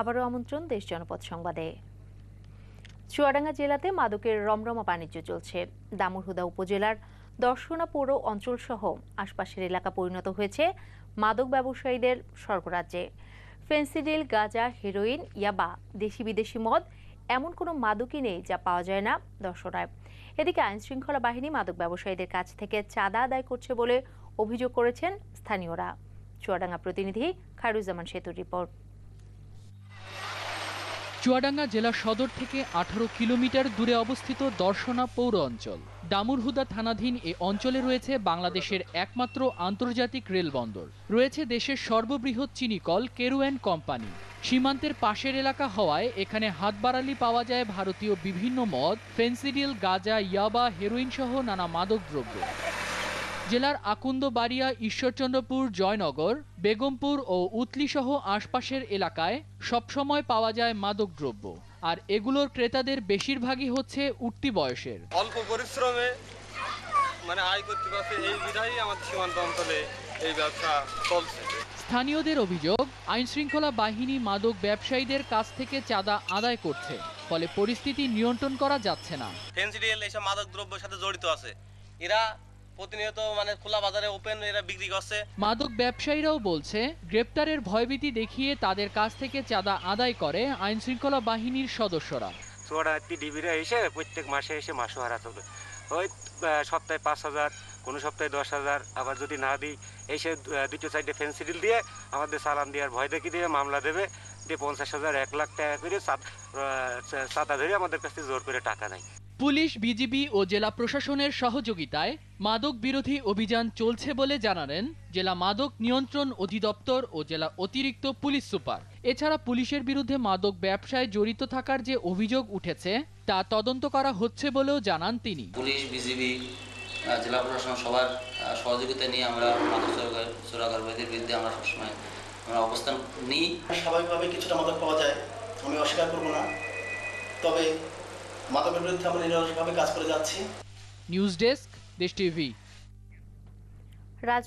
আবারও আমন্ত্রণ দেশ জনপদ সংবাদে। চুয়াডাঙ্গা জেলাতে মাদকের রমরমা বাণিজ্য চলছে। দামুরহুদা উপজেলার দর্শনা পৌর অঞ্চল সহ আশপাশের এলাকা পরিণত হয়েছে মাদক ব্যবসায়ীদের স্বর্গরাজ্যে। ফেন্সিডিল, গাঁজা, হেরোইন, ইয়াবা দেশি বিদেশি মদ এমন কোনো মাদকই নেই যা পাওয়া যায় না দর্শনায়। এদিকে আইনশৃঙ্খলা বাহিনী মাদক ব্যবসায়ীদের কাছ থেকে চাঁদা আদায় করছে বলে অভিযোগ করেছেন স্থানীয়রা। চুয়াডাঙ্গা প্রতিনিধি খায়রুজ্জামান সেতুর রিপোর্ট। চুয়াডাঙ্গা জেলা সদর থেকে আঠারো কিলোমিটার দূরে অবস্থিত দর্শনা পৌর অঞ্চল। ডামুরহুদা থানাধীন এ অঞ্চলে রয়েছে বাংলাদেশের একমাত্র আন্তর্জাতিক রেলবন্দর। রয়েছে দেশের সর্ববৃহৎ চিনিকল কেরুয়ান কোম্পানি। সীমান্তের পাশের এলাকা হওয়ায় এখানে হাত বাড়ালি পাওয়া যায় ভারতীয় বিভিন্ন মদ, ফেন্সিডিল, গাঁজা, ইয়াবা, হেরোইন সহ নানা মাদক দ্রব্য জেলার আকুন্দবাড়িয়া ঈশ্বরচন্দ্রপুর জয়নগর বেগমপুর ও উতলি সহ আশপাশের এলাকায় সবসময় পাওয়া যায় মাদকদ্রব্য। আর এগুলোর ক্রেতাদের বেশিরভাগই হচ্ছে উঠতি বয়সের। অল্প পরিশ্রমে মানে আয় করতে পারছে এই বিধায় আমাদের সীমান্ত অঞ্চলে এই ব্যবসা চলছে। স্থানীয়দের অভিযোগ আইনশৃঙ্খলা বাহিনী মাদক ব্যবসায়ীদের কাছ থেকে চাঁদা আদায় করছে ফলে পরিস্থিতি নিয়ন্ত্রণ করা যাচ্ছে না। ফেন্সিডিএল এইসব মাদক দ্রব্যের সাথে জড়িত আছে। এরা প্রতিনিয়ত মানে খোলা বাজারে ওপেন এরা বিক্রি করছে। মাদক ব্যবসায়ীরাও বলছে গ্রেপ্তারের ভয়ভীতি দেখিয়ে তাদের কাছ থেকে চাঁদা আদায় করে আইনশৃঙ্খলা বাহিনীর সদস্যরা। চোরাহাতি ডিবিরা এসে প্রত্যেক মাসে এসে মাসও হারা চলবে ওই সপ্তাহে পাঁচ হাজার কোনো সপ্তাহে দশ হাজার আবার যদি না দিই এসে দুটো চারটে ফেন্সিডিল দিয়ে আমাদের সালান দেওয়ার ভয় দেখি দিয়ে মামলা দেবে দিয়ে পঞ্চাশ হাজার এক লাখ টাকা করে আহ, চাঁদা ধরে আমাদের কাছ থেকে জোর করে টাকা নেয়। পুলিশ বিজিবি ও জেলা প্রশাসনের সহযোগিতায় মাদক বিরোধী অভিযান চলছে বলে জানালেন জেলা মাদক নিয়ন্ত্রণ অধিদপ্তর ও জেলা অতিরিক্ত পুলিশ সুপার। এছাড়া পুলিশের বিরুদ্ধে মাদক ব্যবসায় জড়িত থাকার যে অভিযোগ উঠেছে তা তদন্ত করা হচ্ছে বলেও জানান তিনি। পুলিশ বিজিবি জেলা প্রশাসন সবার সহযোগিতা নিয়ে আমরা মাদক চোরাকার চোরাকারবারীদের বিরুদ্ধে আমরা সবসময় আমরা অবস্থান নিই। স্বাভাবিকভাবে কিছুটা মাদক পাওয়া যায় আমি অস্বীকার করব না। তবে মাদকের বিরুদ্ধে আমরা নিরলসভাবে কাজ করে যাচ্ছি। নিউজ ডেস্ক দেশ টিভি রাজ